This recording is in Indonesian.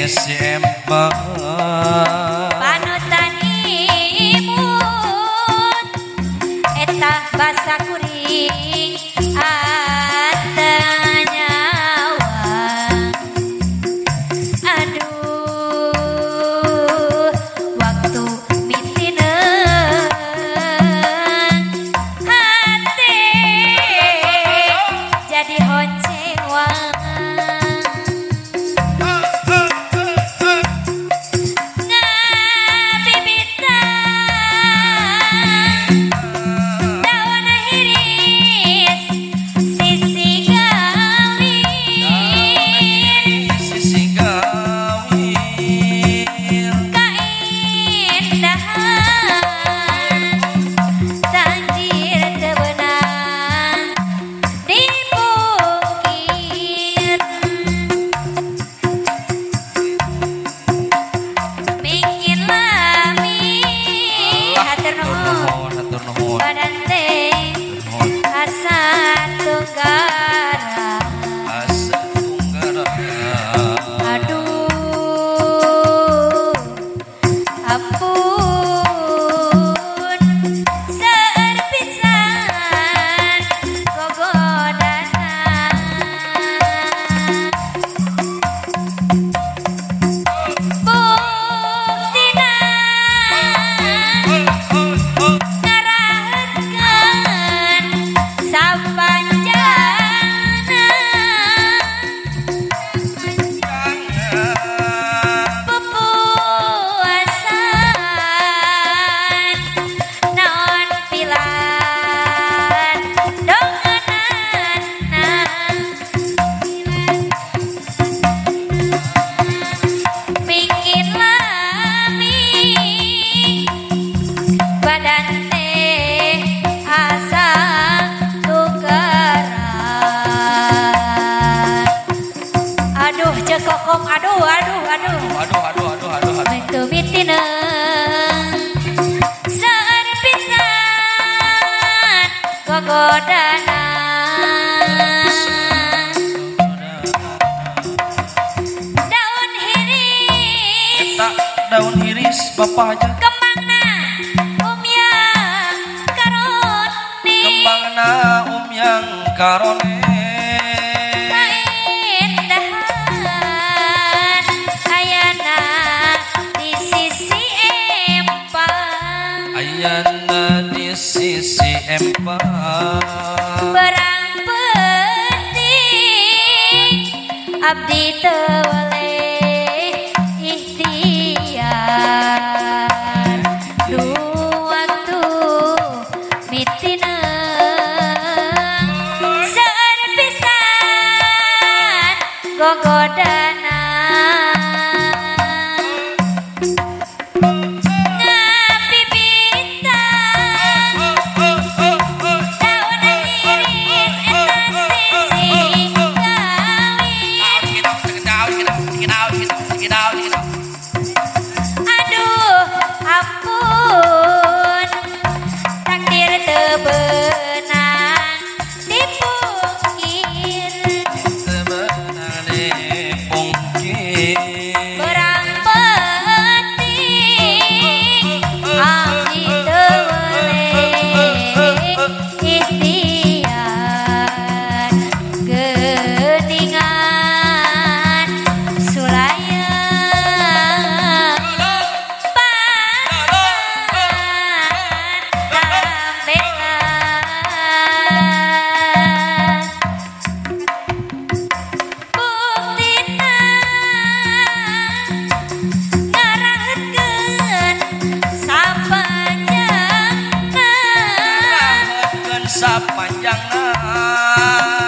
Desember daun hiris. Eta daun iris bapak aja. Kembangna umyang karone kembangna umyang karone Ayana di sisi empat. Berang penting Abdi tewale ikhtiar. Dua waktu mitina Saan pisan kita aduh aku রাঙা